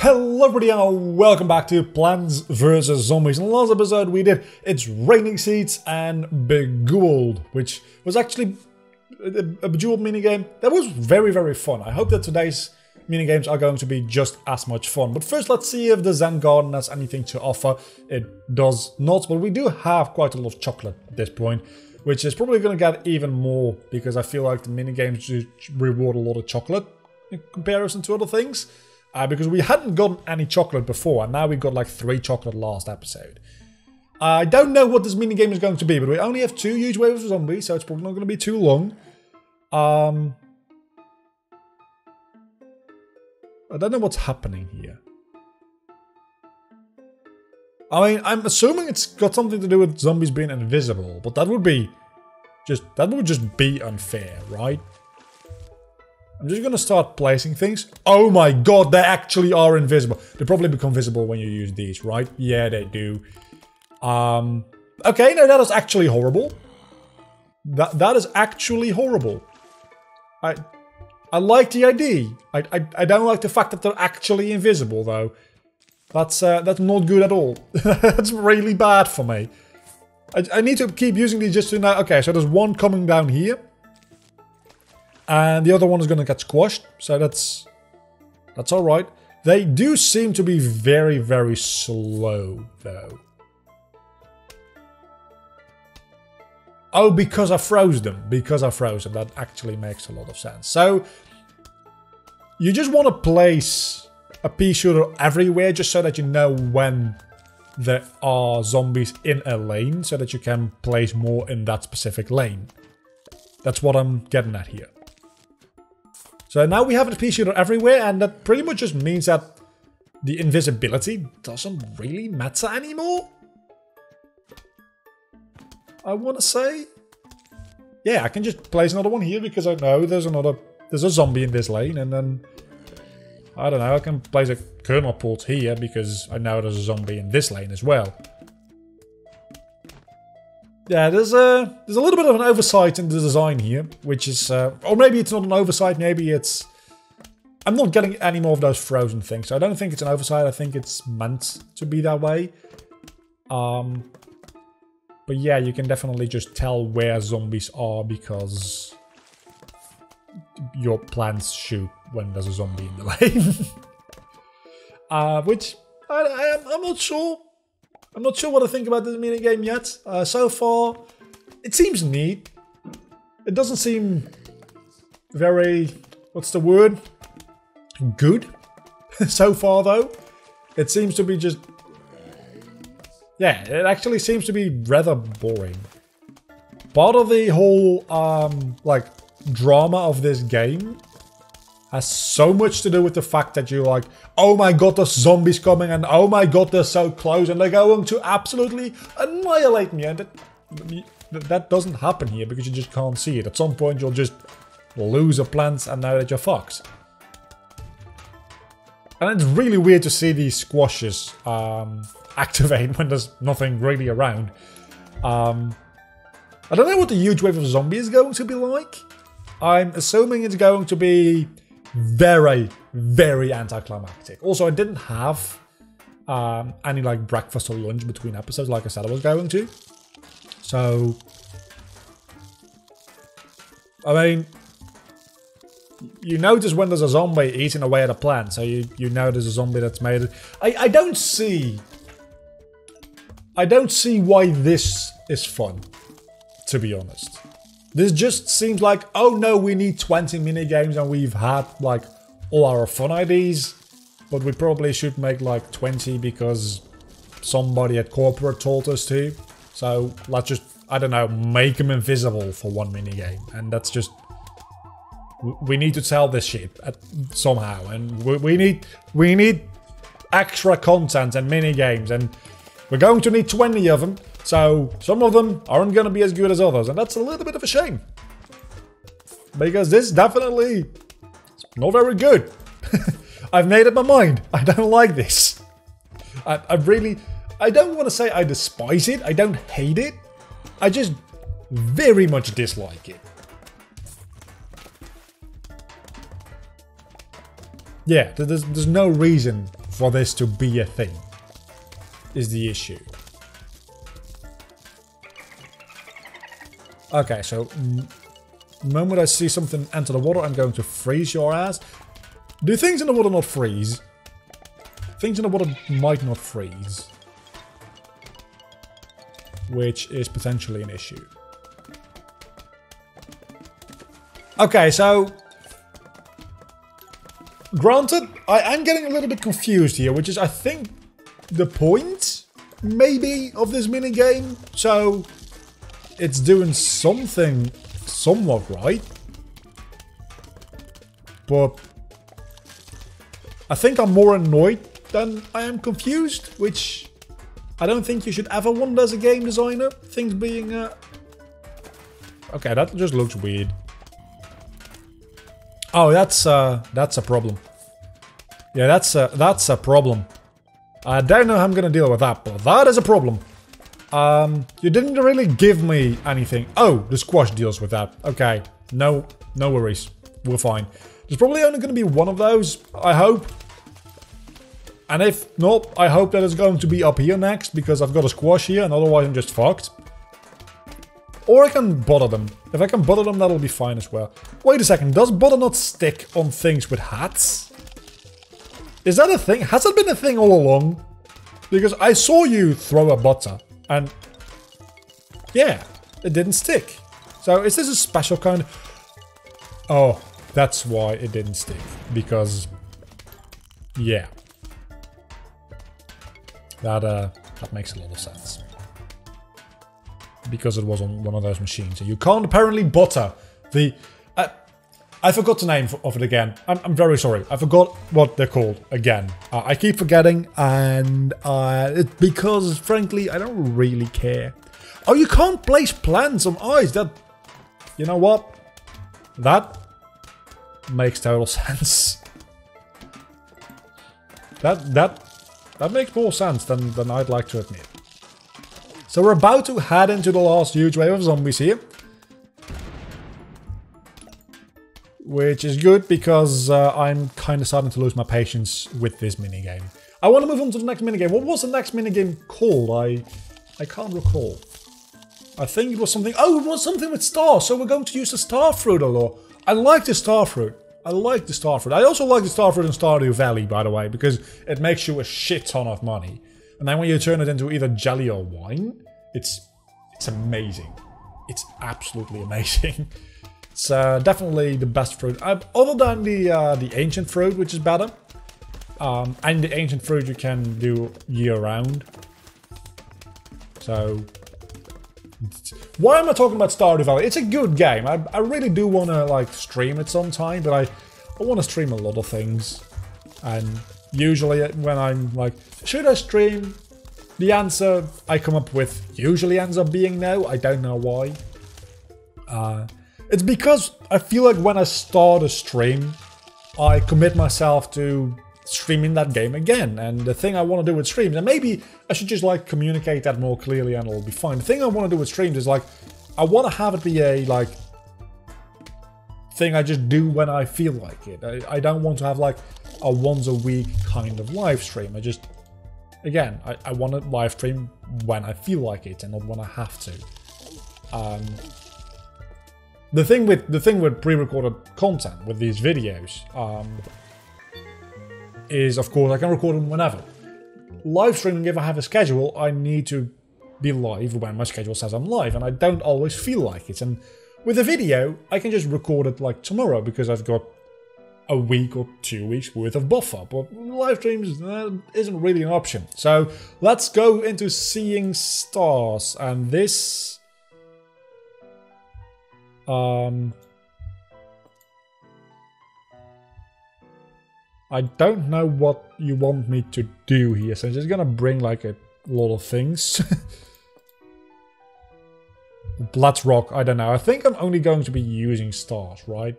Hello everybody and welcome back to Plants vs Zombies. In the last episode we did It's Raining Seeds and Bejeweled, which was actually a, a Bejeweled minigame that was very very fun. I hope that today's minigames are going to be just as much fun. But first let's see if the Zen Garden has anything to offer. It does not, but we do have quite a lot of chocolate at this point. Which is probably going to get even more because I feel like the minigames do reward a lot of chocolate in comparison to other things uh, because we hadn't gotten any chocolate before, and now we've got like three chocolate last episode. I don't know what this mini game is going to be, but we only have two huge waves of zombies, so it's probably not going to be too long. Um, I don't know what's happening here. I mean, I'm assuming it's got something to do with zombies being invisible, but that would be just that would just be unfair, right? I'm just gonna start placing things. Oh my god, they actually are invisible. They probably become visible when you use these, right? Yeah, they do. Um, okay, no, that is actually horrible. That that is actually horrible. I I like the idea. I, I I don't like the fact that they're actually invisible though. That's uh, that's not good at all. that's really bad for me. I, I need to keep using these just to know. Okay, so there's one coming down here and the other one is going to get squashed, so that's that's all right. They do seem to be very, very slow, though. Oh, because I froze them. Because I froze them. That actually makes a lot of sense. So, you just want to place a pea shooter everywhere just so that you know when there are zombies in a lane so that you can place more in that specific lane. That's what I'm getting at here. So now we have a pea shooter everywhere, and that pretty much just means that the invisibility doesn't really matter anymore. I want to say. Yeah, I can just place another one here because I know there's another there's a zombie in this lane, and then I don't know. I can place a kernel-pult here because I know there's a zombie in this lane as well. Yeah, there's a there's a little bit of an oversight in the design here, which is, uh, or maybe it's not an oversight. Maybe it's. I'm not getting any more of those frozen things. So I don't think it's an oversight. I think it's meant to be that way. Um, but yeah, you can definitely just tell where zombies are because your plants shoot when there's a zombie in the way. uh, which I, I, I'm not sure I'm not sure what I think about this minigame yet. Uh, so far, it seems neat. It doesn't seem very, what's the word? Good. so far though. It seems to be just, yeah, it actually seems to be rather boring. Part of the whole, um, like, drama of this game has so much to do with the fact that you're like, oh my god, there's zombies coming, and oh my god, they're so close, and they're going to absolutely annihilate me. And that, that doesn't happen here because you just can't see it. At some point, you'll just lose a plant, and now that you're fucked. And it's really weird to see these squashes um, activate when there's nothing really around. Um, I don't know what the huge wave of zombies is going to be like. I'm assuming it's going to be very, very anticlimactic. Also, I didn't have um, any like breakfast or lunch between episodes, like I said I was going to. So, I mean, you notice when there's a zombie eating away at a plant, so you you know there's a zombie that's made. it. I I don't see. I don't see why this is fun, to be honest. This just seems like, oh no, we need 20 mini games and we've had like all our fun IDs, but we probably should make like 20 because somebody at corporate told us to. So let's just, I don't know, make them invisible for one mini game. And that's just, we need to sell this ship at, uh, somehow. And we, we need, we need extra content and mini games and we're going to need 20 of them. So some of them aren't going to be as good as others, and that's a little bit of a shame. Because this definitely is not very good. I've made up my mind. I don't like this. I, I really, I don't want to say I despise it. I don't hate it. I just very much dislike it. Yeah, there's, there's no reason for this to be a thing. Is the issue. Okay, so moment I see something enter the water, I'm going to freeze your ass. Do things in the water not freeze? Things in the water might not freeze. Which is potentially an issue. Okay, so... Granted, I am getting a little bit confused here, which is, I think, the point, maybe, of this minigame. So, it's doing something somewhat right. But I think I'm more annoyed than I am confused, which I don't think you should ever want as a game designer. Things being... Uh... Okay, that just looks weird. Oh, that's uh, that's a problem. Yeah, that's a, that's a problem. I don't know how I'm gonna deal with that, but that is a problem. Um, you didn't really give me anything. Oh, the squash deals with that. Okay, no, no worries. We're fine. There's probably only going to be one of those, I hope. And if not, I hope that it's going to be up here next, because I've got a squash here, and otherwise I'm just fucked. Or I can butter them. If I can butter them, that'll be fine as well. Wait a second, does butter not stick on things with hats? Is that a thing? Has it been a thing all along? Because I saw you throw a butter. And yeah, it didn't stick. So is this a special kind? Oh, that's why it didn't stick. Because, yeah. That, uh, that makes a lot of sense. Because it was on one of those machines. You can't apparently butter the... I forgot the name of it again. I'm, I'm, very sorry. I forgot what they're called again. Uh, I keep forgetting, and uh, it's because, frankly, I don't really care. Oh, you can't place plants on ice. That, you know what? That makes total sense. That that that makes more sense than than I'd like to admit. So we're about to head into the last huge wave of zombies here. Which is good because uh, I'm kind of starting to lose my patience with this minigame. I want to move on to the next minigame. What was the next minigame called? I I can't recall. I think it was something... Oh, it was something with stars, so we're going to use the star fruit a lot. I like the star fruit. I like the star fruit. I also like the star fruit in Stardew Valley, by the way, because it makes you a shit ton of money. And then when you turn it into either jelly or wine, it's it's amazing. It's absolutely amazing. It's uh, definitely the best fruit. Uh, other than the uh, the ancient fruit, which is better. Um, and the ancient fruit you can do year round. So, why am I talking about Stardew Valley? It's a good game. I, I really do want to like stream it sometime, but I, I want to stream a lot of things. And usually when I'm like, should I stream? The answer I come up with usually ends up being no. I don't know why. Uh, it's because I feel like when I start a stream, I commit myself to streaming that game again. And the thing I want to do with streams, and maybe I should just like communicate that more clearly and it'll be fine. The thing I want to do with streams is like, I want to have it be a like thing I just do when I feel like it. I, I don't want to have like a once a week kind of live stream. I just, again, I, I want to live stream when I feel like it and not when I have to. Um, the thing with the thing with pre-recorded content with these videos um, is, of course, I can record them whenever. Live streaming, if I have a schedule, I need to be live when my schedule says I'm live, and I don't always feel like it. And with a video, I can just record it like tomorrow because I've got a week or two weeks worth of buffer. But live streams isn't really an option. So let's go into seeing stars, and this um, I don't know what you want me to do here, so I'm just gonna bring like a lot of things. Blood rock, I don't know. I think I'm only going to be using stars, right?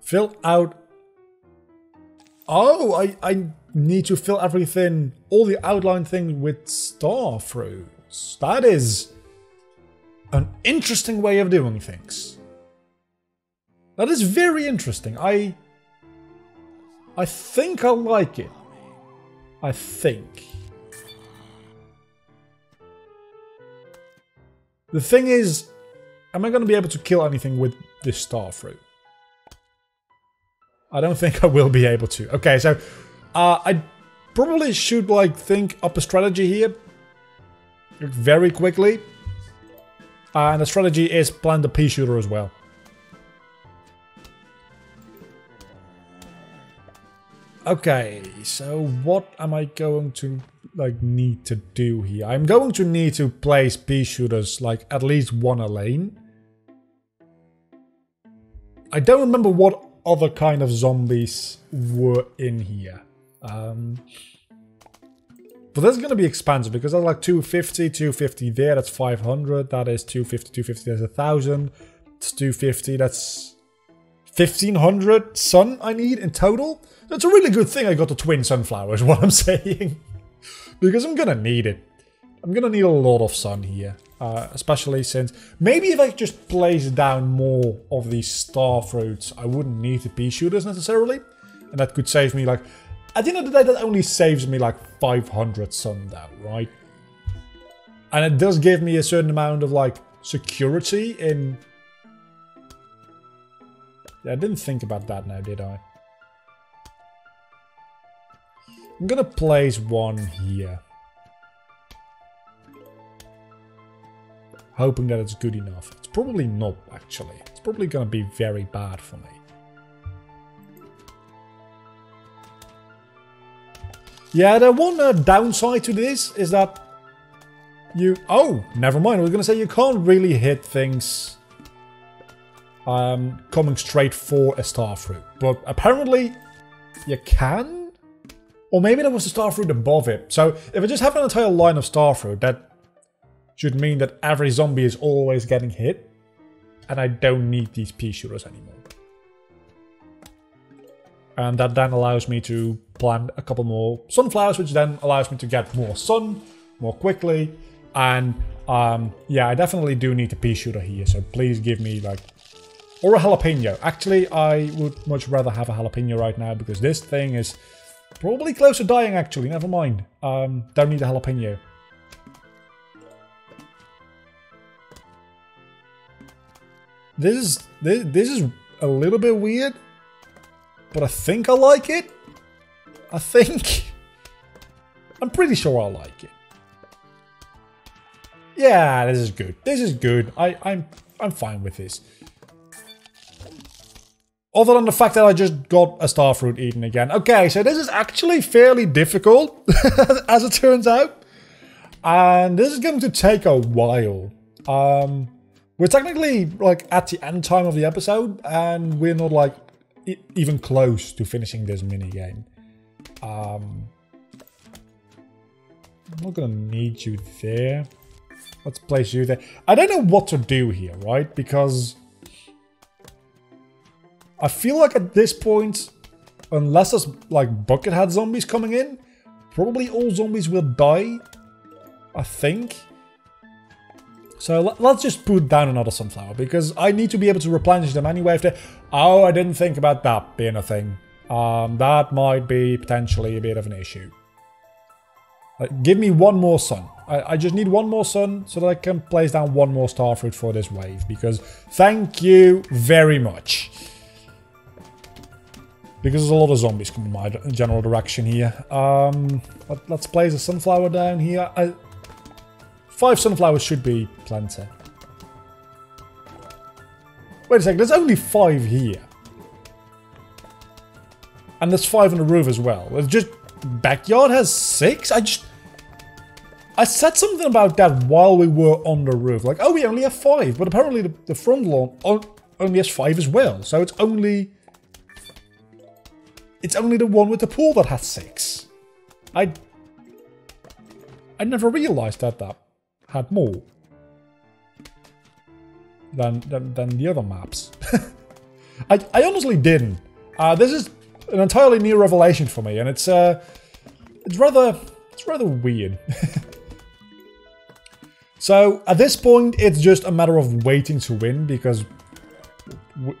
Fill out... Oh, I, I need to fill everything, all the outline things with star fruits. That is an interesting way of doing things. That is very interesting. I I think I like it. I think. The thing is, am I going to be able to kill anything with this star fruit? I don't think I will be able to. Okay, so uh, I probably should like think up a strategy here very quickly. Uh, and the strategy is plant the pea shooter as well. Okay, so what am I going to like need to do here? I'm going to need to place pea shooters like at least one a lane. I don't remember what other kind of zombies were in here. Um, but that's going to be expensive because that's like 250, 250 there, that's 500, that is 250, 250, that's 1000, it's 250, that's 1500 sun I need in total. That's a really good thing I got the twin sunflowers. what I'm saying. because I'm gonna need it. I'm gonna need a lot of sun here. Uh, especially since maybe if I just place down more of these star fruits, I wouldn't need the pea shooters necessarily. And that could save me like... At the end of the day, that only saves me like 500 sun though, right? And it does give me a certain amount of like security in... Yeah, I didn't think about that now, did I? I'm gonna place one here. Hoping that it's good enough. It's probably not, actually. It's probably gonna be very bad for me. Yeah, the one uh, downside to this is that you... Oh, never mind. I was gonna say you can't really hit things um, coming straight for a star fruit. But apparently you can? Or maybe there was a starfruit above it. So if I just have an entire line of starfruit, that should mean that every zombie is always getting hit. And I don't need these pea shooters anymore. And that then allows me to plant a couple more sunflowers, which then allows me to get more sun more quickly. And um, yeah, I definitely do need a pea shooter here. So please give me like or a jalapeno. Actually, I would much rather have a jalapeno right now because this thing is Probably close to dying, actually. Never mind. Um, don't need a jalapeno. This is this, this is a little bit weird, but I think I like it. I think. I'm pretty sure I like it. Yeah, this is good. This is good. I, I'm I'm fine with this. Other than the fact that I just got a star fruit eaten again. Okay, so this is actually fairly difficult, as it turns out. And this is going to take a while. Um, we're technically like at the end time of the episode, and we're not like e even close to finishing this mini game. Um, I'm not gonna need you there. Let's place you there. I don't know what to do here, right? Because I feel like at this point, unless there's like Buckethead zombies coming in, probably all zombies will die. I think. So let's just put down another sunflower because I need to be able to replenish them anyway. If they, oh, I didn't think about that being a thing. Um, that might be potentially a bit of an issue. Like, give me one more sun. I, I, just need one more sun so that I can place down one more starfruit for this wave because thank you very much. Because there's a lot of zombies coming my general direction here. Um, let, us place a sunflower down here. I, five sunflowers should be plenty. Wait a second, there's only five here. And there's five on the roof as well. It's just backyard has six? I just... I said something about that while we were on the roof. Like, oh, we only have five. But apparently the, the front lawn only has five as well. So it's only it's only the one with the pool that has six. I... I never realised that that had more. Than, than, than the other maps. I, I honestly didn't. Uh, this is an entirely new revelation for me, and it's uh, it's rather it's rather weird. so at this point, it's just a matter of waiting to win because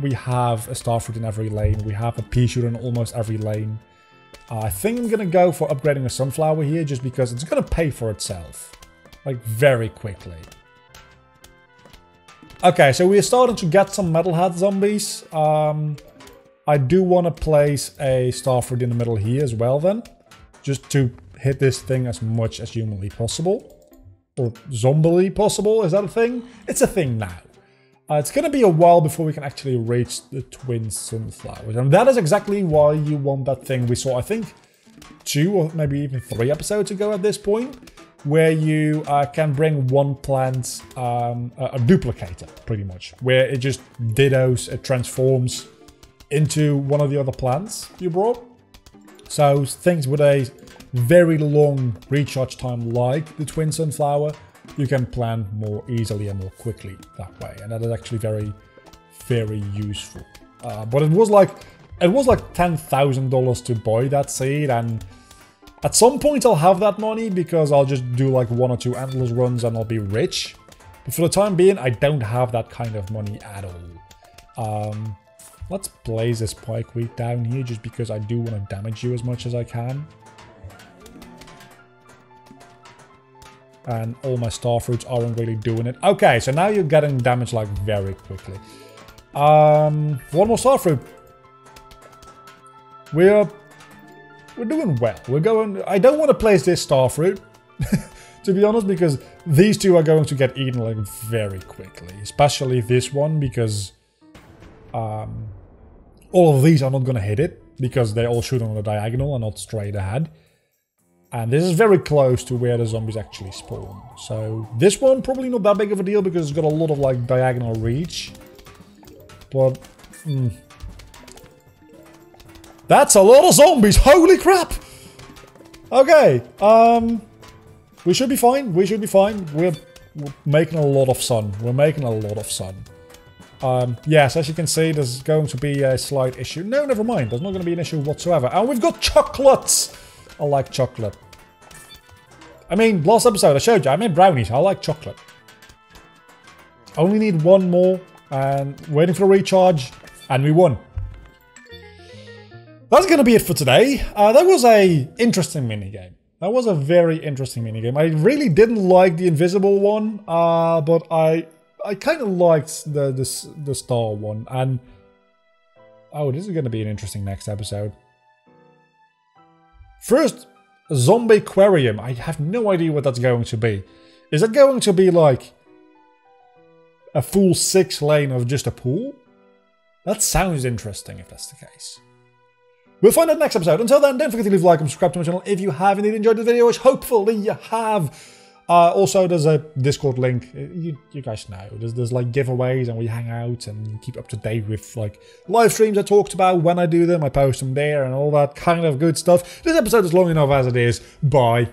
we have a star fruit in every lane. We have a pea shooter in almost every lane. I think I'm to go for upgrading a sunflower here just because it's to pay for itself. Like, very quickly. Okay, so we're starting to get some metalhead zombies. Um, I do want to place a star fruit in the middle here as well then. Just to hit this thing as much as humanly possible. Or zombily possible, is that a thing? It's a thing now. Uh, it's going to be a while before we can actually reach the twin sunflowers. And that is exactly why you want that thing we saw, I think, two or maybe even three episodes ago at this point, where you uh, can bring one plant, um, a, a, duplicator, pretty much, where it just dittos, it transforms into one of the other plants you brought. So things with a very long recharge time like the twin sunflower you can plan more easily and more quickly that way. And that is actually very, very useful. Uh, but it was like, it was like $10,000 to buy that seed and at some point I'll have that money because I'll just do like one or two endless runs and I'll be rich. But for the time being, I don't have that kind of money at all. Um, let's blaze this spikeweed down here just because I do want to damage you as much as I can. and all my star fruits aren't really doing it. Okay, so now you're getting damage like very quickly. Um, one more star fruit. We're we're doing well. We're going. I don't want to place this star fruit, to be honest, because these two are going to get eaten like very quickly. Especially this one because um, all of these are not going to hit it because they all shoot on the diagonal and not straight ahead. And this is very close to where the zombies actually spawn. So this one probably not that big of a deal because it's got a lot of like diagonal reach. But mm, that's a lot of zombies. Holy crap! Okay, um, we should be fine. We should be fine. We're, we're making a lot of sun. We're making a lot of sun. Um, yes, as you can see, there's going to be a slight issue. No, never mind. There's not going to be an issue whatsoever. And we've got chocolates. I like chocolate. I mean, last episode I showed you, I made brownies. I like chocolate. Only need one more and waiting for a recharge and we won. That's going to be it for today. Uh, that was a interesting minigame. That was a very interesting minigame. I really didn't like the invisible one, uh, but I I kind of liked the, the, the star one. And oh, this is going to be an interesting next episode. First, zombie aquarium. I have no idea what that's going to be. Is it going to be like a full six lane of just a pool? That sounds interesting if that's the case. We'll find out next episode. Until then, don't forget to leave a like and subscribe to my channel if you have indeed enjoyed the video, which hopefully you have. Uh, also, there's a Discord link. You, you guys know. There's, there's like giveaways and we hang out and keep up to date with like live streams I talked about when I do them. I post them there and all that kind of good stuff. This episode is long enough as it is. Bye.